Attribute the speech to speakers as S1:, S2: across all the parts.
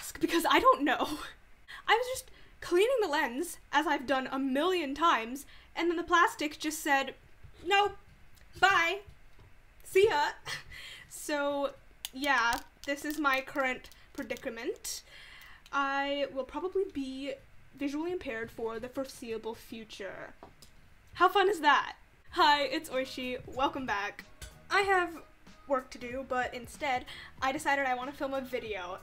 S1: ask because I don't know. I was just cleaning the lens, as I've done a million times, and then the plastic just said, nope, bye, see ya. So, yeah, this is my current predicament. I will probably be visually impaired for the foreseeable future. How fun is that? Hi, it's Oishe. Welcome back. I have work to do, but instead, I decided I want to film a video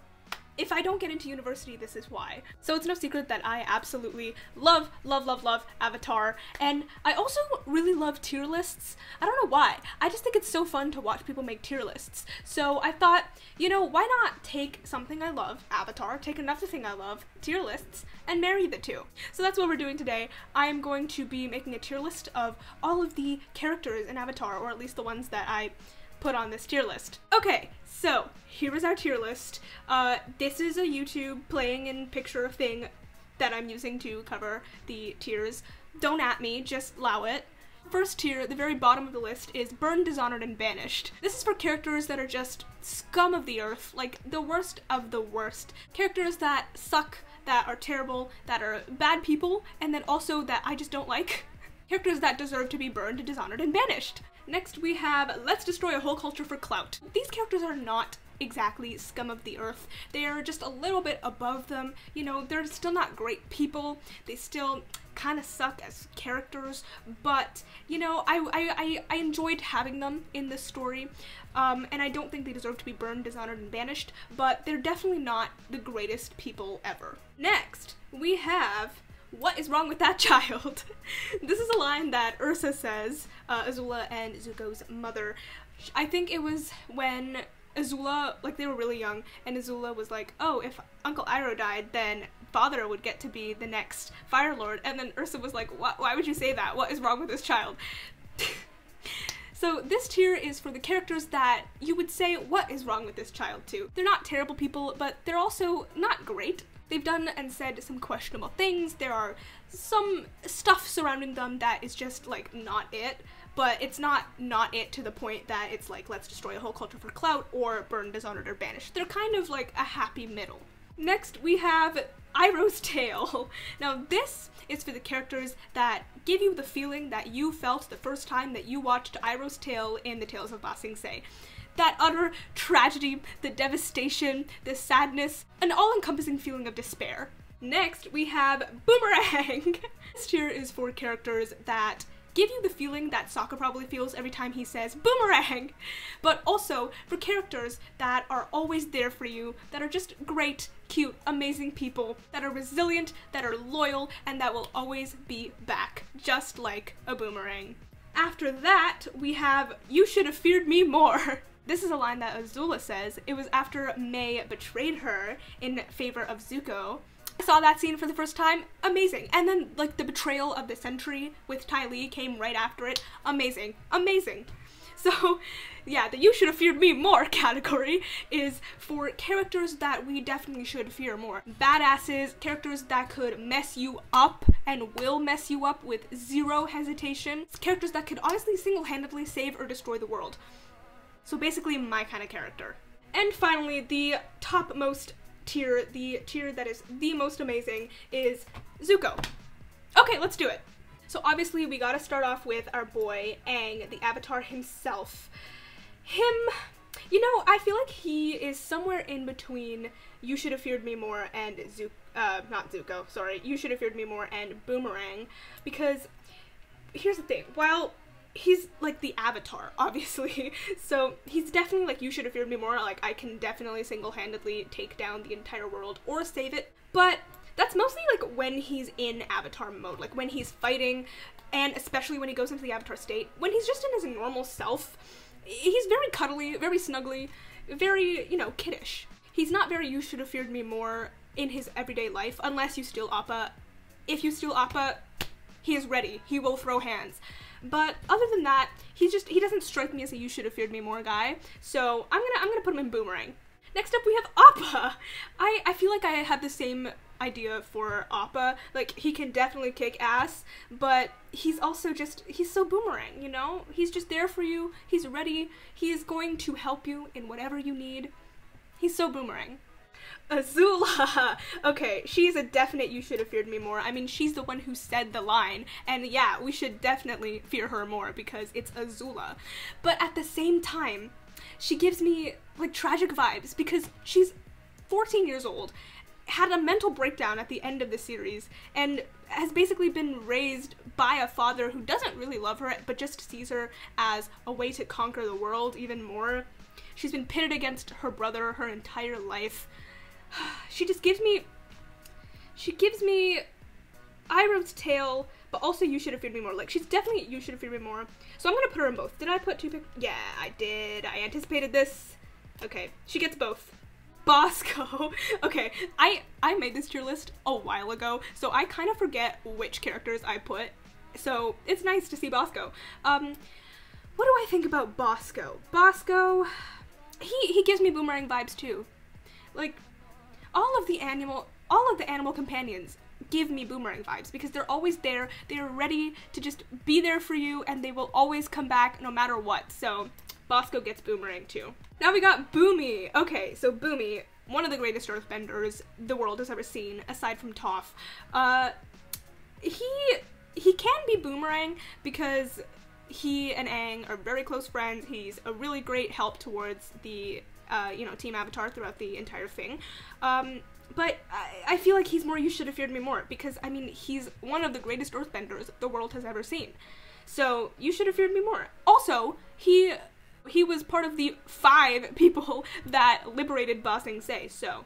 S1: if I don't get into university, this is why. So it's no secret that I absolutely love, love, love, love Avatar, and I also really love tier lists. I don't know why. I just think it's so fun to watch people make tier lists. So I thought, you know, why not take something I love, Avatar, take another thing I love, tier lists, and marry the two. So that's what we're doing today. I am going to be making a tier list of all of the characters in Avatar, or at least the ones that I put on this tier list. Okay, so here is our tier list. Uh, this is a YouTube playing in picture thing that I'm using to cover the tiers. Don't at me, just allow it. First tier, the very bottom of the list, is Burned, Dishonored, and Banished. This is for characters that are just scum of the earth, like the worst of the worst. Characters that suck, that are terrible, that are bad people, and then also that I just don't like. Characters that deserve to be burned, dishonored, and banished. Next we have Let's Destroy a Whole Culture for Clout. These characters are not exactly scum of the earth. They are just a little bit above them. You know, they're still not great people. They still kind of suck as characters, but you know, I, I, I, enjoyed having them in this story, um, and I don't think they deserve to be burned, dishonored, and banished, but they're definitely not the greatest people ever. Next, we have what is wrong with that child? this is a line that Ursa says, uh, Azula and Zuko's mother. I think it was when Azula, like they were really young, and Azula was like, oh, if Uncle Iroh died, then father would get to be the next Fire Lord. And then Ursa was like, why would you say that? What is wrong with this child? So this tier is for the characters that you would say, what is wrong with this child too? They're not terrible people, but they're also not great. They've done and said some questionable things. There are some stuff surrounding them that is just like not it, but it's not not it to the point that it's like let's destroy a whole culture for clout or burn, dishonored, or banished. They're kind of like a happy middle. Next, we have Iroh's Tale. Now, this is for the characters that give you the feeling that you felt the first time that you watched Iroh's Tale in the Tales of Ba Sing Se that utter tragedy, the devastation, the sadness, an all encompassing feeling of despair. Next, we have Boomerang. this tier is for characters that give you the feeling that Sokka probably feels every time he says boomerang, but also for characters that are always there for you, that are just great, cute, amazing people, that are resilient, that are loyal, and that will always be back, just like a boomerang. After that, we have You Should Have Feared Me More. This is a line that Azula says. It was after Mai betrayed her in favor of Zuko. I saw that scene for the first time, amazing. And then like the betrayal of the Century with Ty Lee came right after it, amazing, amazing. So yeah, the you should have feared me more category is for characters that we definitely should fear more. Badasses, characters that could mess you up and will mess you up with zero hesitation. Characters that could honestly single-handedly save or destroy the world. So basically my kind of character. And finally, the topmost tier, the tier that is the most amazing, is Zuko. Okay, let's do it. So obviously we gotta start off with our boy, Aang, the Avatar himself. Him, you know, I feel like he is somewhere in between You Should Have Feared Me More and Zuko, uh, not Zuko, sorry, You Should Have Feared Me More and Boomerang, because here's the thing, while he's like the avatar obviously. So he's definitely like you should have feared me more. Like i can definitely single-handedly take down the entire world or save it. But that's mostly like when he's in avatar mode like when he's fighting and especially when he goes into the avatar state. When he's just in his normal self he's very cuddly very snuggly very you know kiddish. He's not very you should have feared me more in his everyday life unless you steal appa. If you steal appa he is ready. He will throw hands but other than that, he's just he doesn't strike me as a you should have feared me more guy. So I'm gonna I'm gonna put him in boomerang. Next up we have Appa. I, I feel like I have the same idea for Appa. Like he can definitely kick ass, but he's also just he's so boomerang, you know? He's just there for you. He's ready. He is going to help you in whatever you need. He's so boomerang. Azula. Okay, she's a definite you should have feared me more. I mean, she's the one who said the line, and yeah, we should definitely fear her more because it's Azula. But at the same time, she gives me like tragic vibes because she's 14 years old, had a mental breakdown at the end of the series, and has basically been raised by a father who doesn't really love her but just sees her as a way to conquer the world even more. She's been pitted against her brother her entire life. She just gives me. She gives me Iroh's Tale, but also You Should Have Feared Me More. Like, she's definitely You Should Have Feared Me More. So I'm gonna put her in both. Did I put two pic? Yeah, I did. I anticipated this. Okay, she gets both. Bosco. okay, I I made this tier list a while ago, so I kind of forget which characters I put. So it's nice to see Bosco. Um, what do I think about Bosco? Bosco, he he gives me boomerang vibes too. Like, all of the animal all of the animal companions give me boomerang vibes because they're always there. They're ready to just be there for you and they will always come back no matter what. So Bosco gets boomerang too. Now we got Bumi Okay, so Bumi one of the greatest earthbenders the world has ever seen, aside from Toph. Uh, he he can be boomerang because he and Aang are very close friends. He's a really great help towards the uh, you know Team Avatar throughout the entire thing. Um, but I, I feel like he's more you should have feared me more because I mean he's one of the greatest earthbenders the world has ever seen. So you should have feared me more. Also, he he was part of the five people that liberated Ba Sing Se, so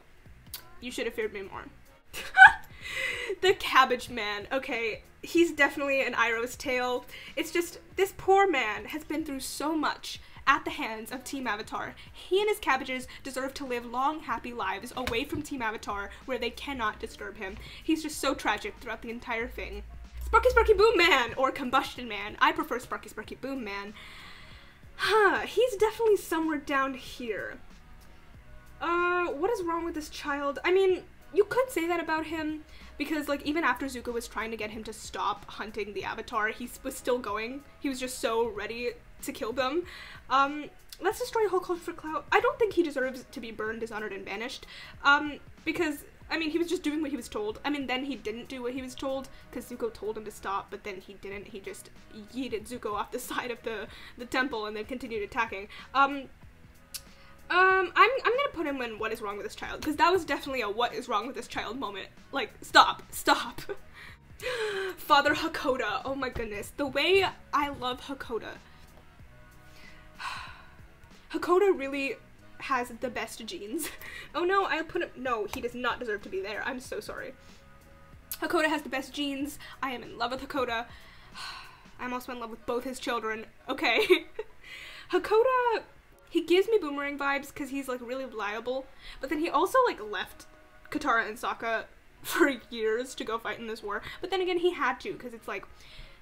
S1: you should have feared me more. the Cabbage Man. Okay, he's definitely an Iroh's tale. It's just, this poor man has been through so much at the hands of Team Avatar. He and his cabbages deserve to live long, happy lives away from Team Avatar where they cannot disturb him. He's just so tragic throughout the entire thing. Sparky Sparky Boom Man, or Combustion Man. I prefer Sparky Sparky Boom Man. Huh, he's definitely somewhere down here. Uh, what is wrong with this child? I mean, you could say that about him because like even after Zuko was trying to get him to stop hunting the Avatar, he was still going. He was just so ready to kill them. Um, let's destroy whole culture for clout. I don't think he deserves to be burned, dishonored, and banished. Um, because I mean, he was just doing what he was told. I mean, then he didn't do what he was told because Zuko told him to stop, but then he didn't. He just yeeted Zuko off the side of the the temple and then continued attacking. Um, um, I'm, I'm gonna put him in what is wrong with this child because that was definitely a what is wrong with this child moment. Like, stop, stop. Father Hakoda, oh my goodness, the way I love Hakoda. Hakoda really has the best genes. oh no, I put him- no, he does not deserve to be there. I'm so sorry. Hakoda has the best genes. I am in love with Hakoda. I'm also in love with both his children. Okay. Hakoda, he gives me boomerang vibes because he's like really reliable, but then he also like left Katara and Sokka for years to go fight in this war. But then again, he had to because it's like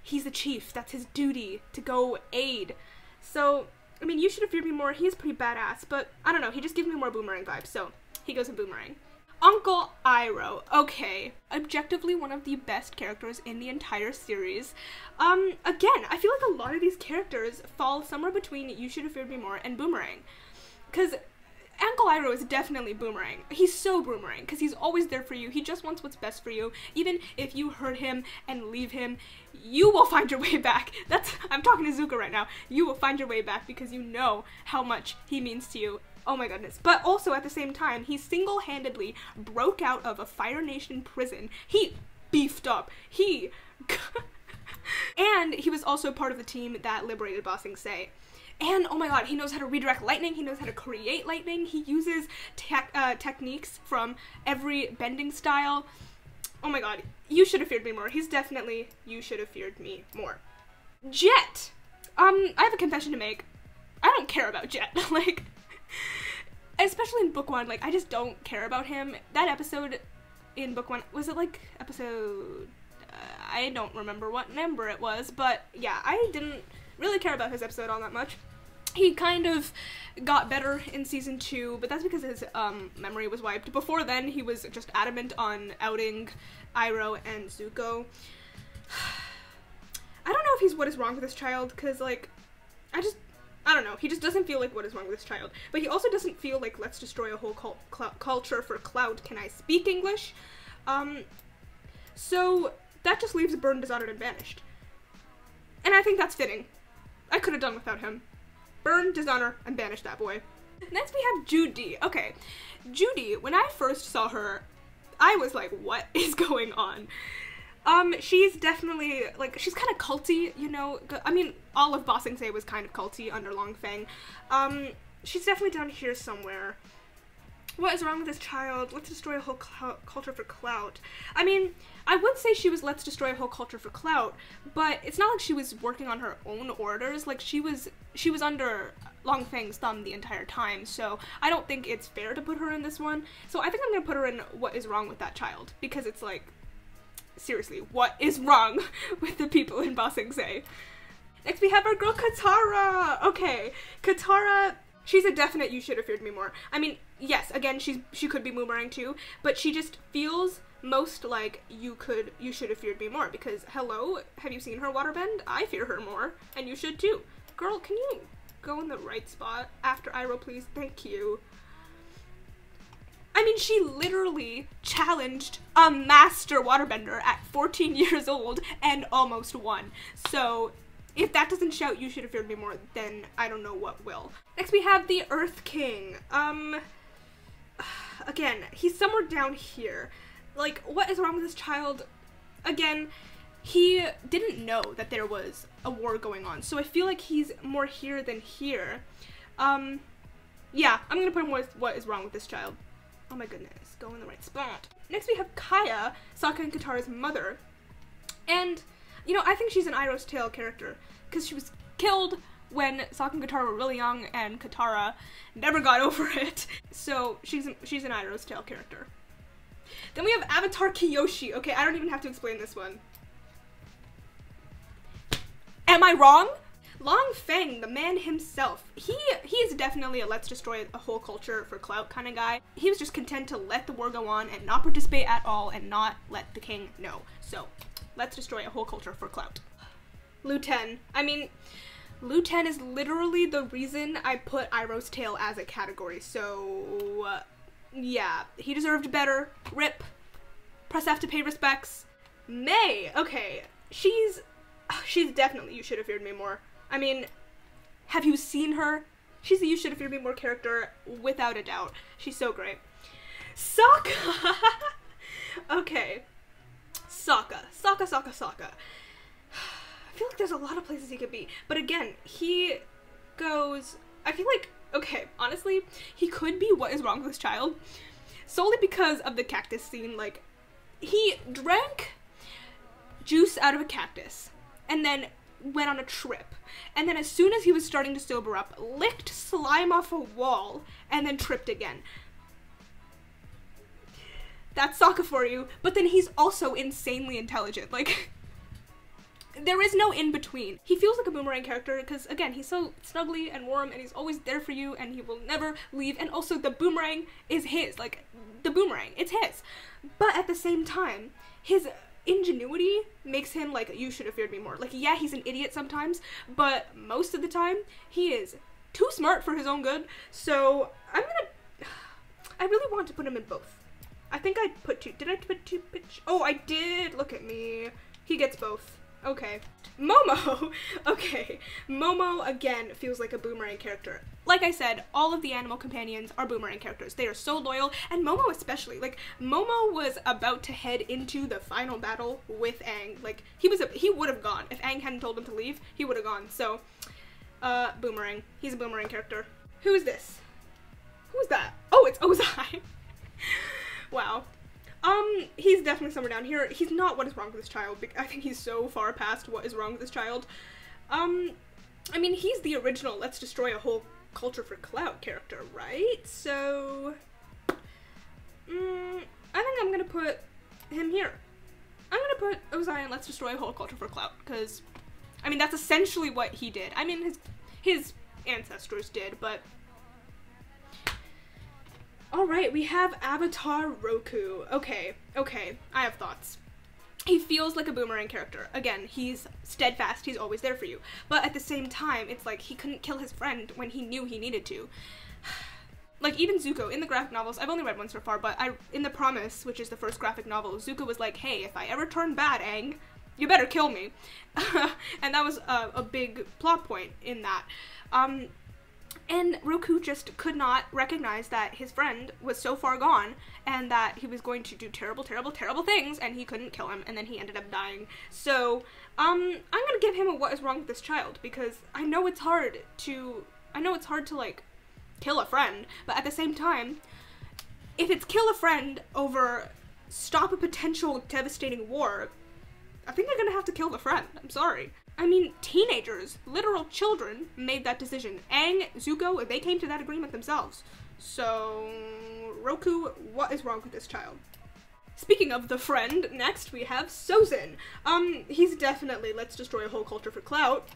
S1: he's the chief. That's his duty to go aid. So I mean, you should have feared me more. He is pretty badass, but I don't know. He just gives me more boomerang vibes, so he goes in boomerang. Uncle Iroh. Okay. Objectively one of the best characters in the entire series. Um, again, I feel like a lot of these characters fall somewhere between You Should Have Feared Me More and Boomerang. Because Uncle Iroh is definitely Boomerang. He's so Boomerang because he's always there for you. He just wants what's best for you. Even if you hurt him and leave him, you will find your way back. That's I'm talking to Zuko right now. You will find your way back because you know how much he means to you. Oh my goodness. But also at the same time, he single-handedly broke out of a Fire Nation prison. He beefed up. He and he was also part of the team that liberated Ba Sing Se. And oh my god, he knows how to redirect lightning, he knows how to create lightning, he uses te uh, techniques from every bending style. Oh my god, you should have feared me more. He's definitely, you should have feared me more. Jet! Um, I have a confession to make. I don't care about Jet. like, especially in book one, like, I just don't care about him. That episode in book one, was it like episode. Uh, I don't remember what number it was, but yeah, I didn't really care about his episode all that much he kind of got better in season two, but that's because his um, memory was wiped. Before then, he was just adamant on outing Iroh and Zuko. I don't know if he's what is wrong with this child, because, like, I just, I don't know. He just doesn't feel like what is wrong with this child. But he also doesn't feel like let's destroy a whole cult- culture for clout. Can I speak English? Um, so that just leaves Burned, Dishonored, and Banished. And I think that's fitting. I could have done without him. Burn, dishonor, and banish that boy. Next we have Joo Dee. Okay, Joo Dee, when I first saw her, I was like, what is going on? Um, she's definitely, like, she's kind of culty, you know? I mean, all of Ba Sing Se was kind of culty under Long Feng. Um, she's definitely down here somewhere. What is wrong with this child? Let's destroy a whole culture for clout. I mean, I would say she was let's destroy a whole culture for clout, but it's not like she was working on her own orders. Like she was she was under Long Feng's thumb the entire time. So I don't think it's fair to put her in this one. So I think I'm gonna put her in what is wrong with that child because it's like seriously, what is wrong with the people in Ba Sing Se? Next we have our girl Katara. Okay, Katara she's a definite you should have feared me more. I mean, yes, again, she's she could be boomerang too, but she just feels most like you could you should have feared me more because hello, have you seen her waterbend? I fear her more, and you should too. Girl, can you go in the right spot after Iroh, please? Thank you. I mean, she literally challenged a master waterbender at 14 years old and almost won. So if that doesn't shout you should have feared me more, then I don't know what will. Next we have the Earth King. Um, again, he's somewhere down here. Like, what is wrong with this child? Again, he didn't know that there was a war going on, so I feel like he's more here than here. Um, yeah, I'm gonna put him with what is wrong with this child. Oh my goodness, go in the right spot. Next we have Kya, Sokka and Katara's mother. And you know, I think she's an Iroh's Tale character because she was killed when Sokka and Katara were really young, and Katara never got over it. So she's she's an Iroh's Tale character. Then we have Avatar Kyoshi. Okay, I don't even have to explain this one. Am I wrong? Long Feng, the man himself, he he is definitely a let's destroy a whole culture for clout kind of guy. He was just content to let the war go on and not participate at all and not let the king know. So let's destroy a whole culture for clout. Lu Ten. I mean, Lu Ten is literally the reason I put Iroh's Tale as a category, so uh, yeah, he deserved better. Rip. Press F to pay respects. Mai. okay, she's, she's definitely You Should Have Feared Me More. I mean, have you seen her? She's the You Should Have Feared Me More character, without a doubt. She's so great. Sokka! okay, Sokka, Sokka, Sokka, Sokka. I feel like there's a lot of places he could be. But again, he goes. I feel like, okay, honestly, he could be what is wrong with this child solely because of the cactus scene. Like, he drank juice out of a cactus and then went on a trip. And then, as soon as he was starting to sober up, licked slime off a wall and then tripped again that's Sokka for you. But then he's also insanely intelligent. Like, there is no in between. He feels like a boomerang character because, again, he's so snuggly and warm and he's always there for you and he will never leave. And also, the boomerang is his. Like, the boomerang, it's his. But at the same time, his ingenuity makes him like, you should have feared me more. Like, yeah, he's an idiot sometimes, but most of the time, he is too smart for his own good. So, I'm gonna. I really want to put him in both. I think I put two. Did I put two pitch? Oh, I did. Look at me. He gets both. Okay. Momo. okay. Momo, again, feels like a boomerang character. Like I said, all of the animal companions are boomerang characters. They are so loyal, and Momo especially. Like, Momo was about to head into the final battle with Aang. Like, he was a, he would have gone. If Aang hadn't told him to leave, he would have gone. So, uh, boomerang. He's a boomerang character. Who is this? Who's that? Oh, it's Ozai. Wow. Um, he's definitely somewhere down here. He's not what is wrong with this child. I think he's so far past what is wrong with this child. Um, I mean, he's the original let's destroy a whole culture for clout character, right? So, mm, I think I'm gonna put him here. I'm gonna put Ozai Let's Destroy a Whole Culture for Clout, because, I mean, that's essentially what he did. I mean, his, his ancestors did, but all right, we have Avatar Roku. Okay, okay, I have thoughts. he feels like a boomerang character. Again, he's steadfast, he's always there for you. But at the same time, it's like he couldn't kill his friend when he knew he needed to. like even Zuko in the graphic novels, I've only read one so far, but I in The Promise, which is the first graphic novel, Zuko was like, "Hey, if I ever turn bad, Aang, you better kill me," and that was a, a, big plot point in that. Um, and Roku just could not recognize that his friend was so far gone and that he was going to do terrible, terrible, terrible things and he couldn't kill him and then he ended up dying. So, um, I'm gonna give him a what is wrong with this child because I know it's hard to, I know it's hard to like kill a friend, but at the same time, if it's kill a friend over stop a potential devastating war, I think they're gonna have to kill the friend. I'm sorry. I mean, teenagers, literal children, made that decision. Aang, Zuko, they came to that agreement themselves. So, Roku, what is wrong with this child? Speaking of the friend, next we have Sozin. Um, he's definitely let's destroy a whole culture for clout.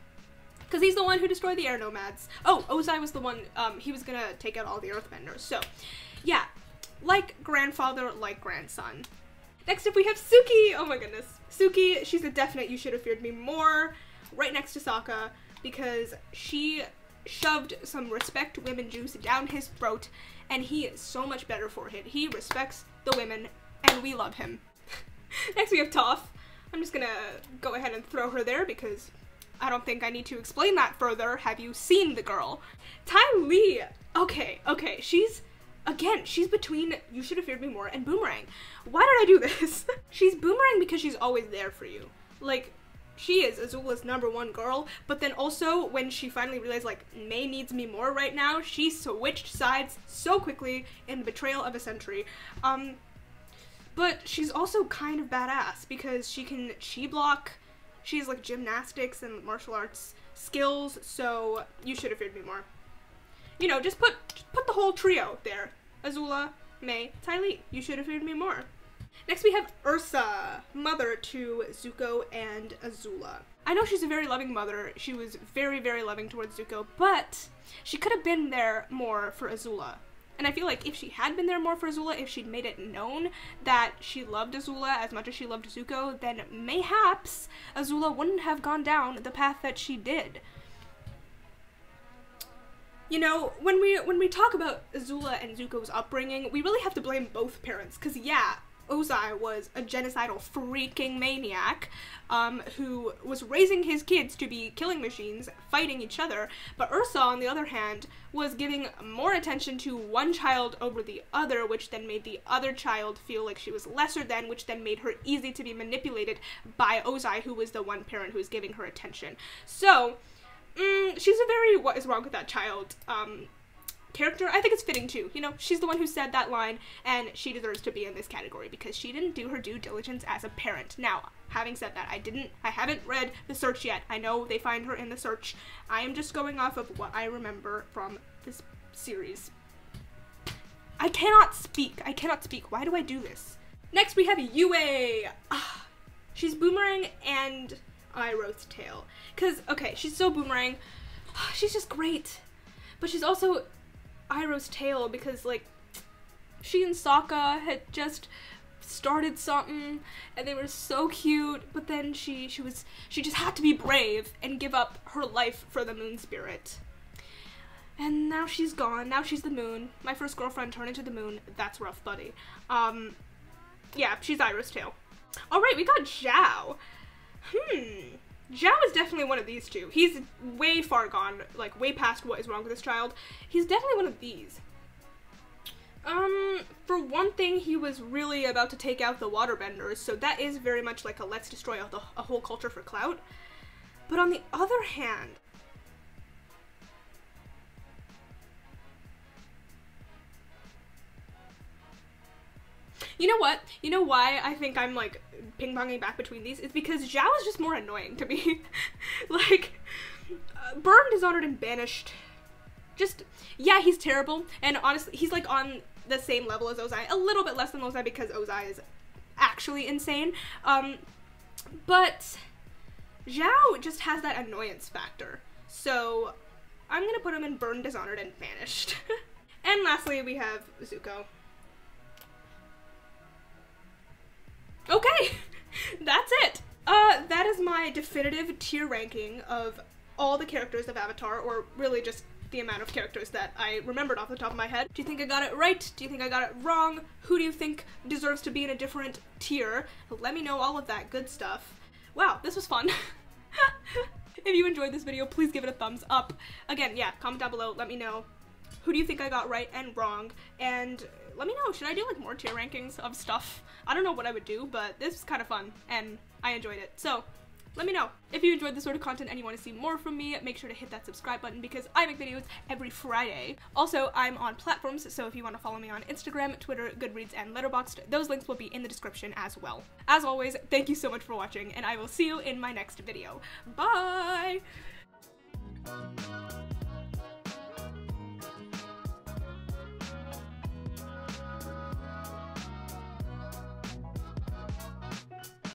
S1: Because he's the one who destroyed the air nomads. Oh, Ozai was the one, um, he was gonna take out all the earthbenders. So, yeah, like grandfather, like grandson. Next up we have Suki! Oh my goodness. Suki, she's a definite you should have feared me more, right next to Sokka, because she shoved some respect women juice down his throat, and he is so much better for it. He respects the women, and we love him. next we have Toph. I'm just gonna go ahead and throw her there because I don't think I need to explain that further. Have you seen the girl? Ty Lee! Okay, okay, she's Again, she's between You Should Have Feared Me More and Boomerang. Why did I do this? she's Boomerang because she's always there for you. Like, she is Azula's number one girl, but then also when she finally realized like Mai needs me more right now, she switched sides so quickly in Betrayal of a Century. Um, but she's also kind of badass because she can chi block, she's like gymnastics and martial arts skills, so you should have feared me more you know, just put put the whole trio there. Azula, Mai, Ty Lee. You should have feared me more. Next we have Ursa, mother to Zuko and Azula. I know she's a very loving mother. She was very, very loving towards Zuko, but she could have been there more for Azula. And I feel like if she had been there more for Azula, if she'd made it known that she loved Azula as much as she loved Zuko, then mayhaps Azula wouldn't have gone down the path that she did you know, when we when we talk about Azula and Zuko's upbringing, we really have to blame both parents. Cause yeah, Ozai was a genocidal freaking maniac um, who was raising his kids to be killing machines, fighting each other. But Ursa, on the other hand, was giving more attention to one child over the other, which then made the other child feel like she was lesser than, which then made her easy to be manipulated by Ozai, who was the one parent who was giving her attention. So, mm, she's a very what is wrong with that child um, character. I think it's fitting too. You know, she's the one who said that line, and she deserves to be in this category because she didn't do her due diligence as a parent. Now, having said that, I didn't, I haven't read the search yet. I know they find her in the search. I am just going off of what I remember from this series. I cannot speak. I cannot speak. Why do I do this? Next, we have Yue. Ah, she's Boomerang and Iroh's Tale. Because, okay, she's so boomerang. She's just great. But she's also Iroh's Tale because, like, she and Sokka had just started something and they were so cute but then she she was she just had to be brave and give up her life for the moon spirit. And now she's gone. Now she's the moon. My first girlfriend turned into the moon. That's rough buddy. Um yeah she's Iroh's Tale all right we got Zhao. Hmm. Zhao is definitely one of these two. He's way far gone, like way past what is wrong with this child. He's definitely one of these. Um, for one thing, he was really about to take out the waterbenders, so that is very much like a let's destroy a, a whole culture for clout. But on the other hand, You know what? You know why I think I'm like ping ponging back between these? It's because Zhao is just more annoying to me. like, uh, burned, dishonored, and banished. Just, yeah, he's terrible. And honestly, he's like on the same level as Ozai. A little bit less than Ozai because Ozai is actually insane. Um, but Zhao just has that annoyance factor. So I'm gonna put him in burned, dishonored, and banished. and lastly, we have Zuko. Okay. That's it! Uh, that is my definitive tier ranking of all the characters of Avatar, or really just the amount of characters that I remembered off the top of my head. Do you think I got it right? Do you think I got it wrong? Who do you think deserves to be in a different tier? Let me know all of that good stuff. Wow, this was fun. if you enjoyed this video, please give it a thumbs up. Again, yeah, comment down below, let me know who do you think I got right and wrong, and let me know, should I do like more tier rankings of stuff? I don't know what I would do, but this is kind of fun, and I enjoyed it. So, let me know. If you enjoyed this sort of content and you want to see more from me, make sure to hit that subscribe button because I make videos every Friday. Also, I'm on platforms, so if you want to follow me on Instagram, Twitter, Goodreads, and Letterboxd, those links will be in the description as well. As always, thank you so much for watching, and I will see you in my next video. Bye!